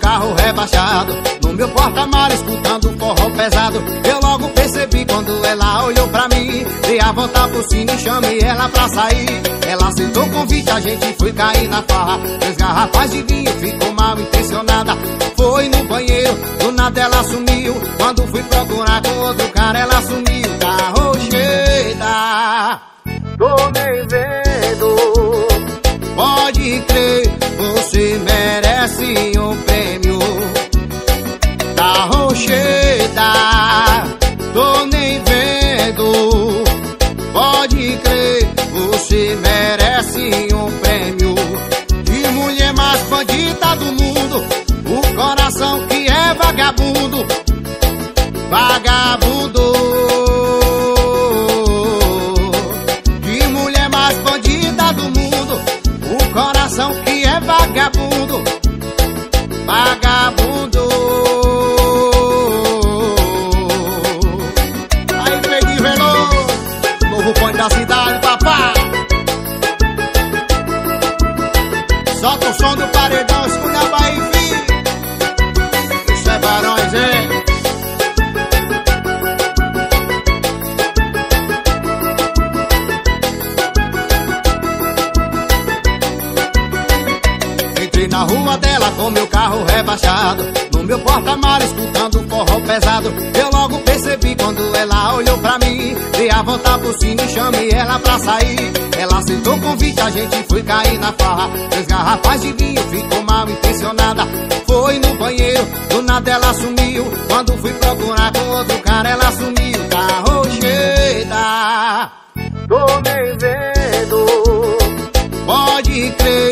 carro rebaixado No meu porta-mar escutando forró pesado. Eu logo percebi quando ela olhou pra mim Dei a volta por cima e chamei ela pra sair. Ela aceitou o convite, a gente foi cair na farra. Três garrafas de vinho, ficou mal intencionada. Foi no banheiro, do nada ela sumiu. Quando fui procurar com outro cara ela sumiu. Da rocheda Tô nem vendo Pode crer, rocheda Tô nem vendo. Pode crer, você merece um prêmio De mulher mais bandida do mundo. O coração que é vagabundo Vagabundo da cidade, papá Solta o som do paredão, escuta a Bahia, filho. Isso é barões, hein? Entrei na rua dela com meu carro rebaixado. No meu porta-mar escutando forró pesado. Eu logo Dei a volta por cima e chamei ela pra sair. Ela aceitou o convite, a gente foi cair na farra. Três garrafas de vinho, ficou mal intencionada. Foi no banheiro, do nada ela sumiu. Quando fui procurar com outro cara ela sumiu. Da rocheda Tô nem vendo. Pode crer,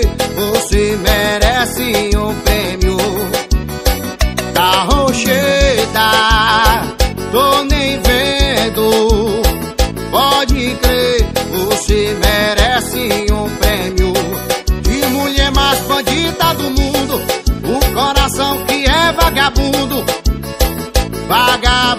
assim um prêmio. De mulher mais bandida do mundo O coração que é vagabundo. Vagabundo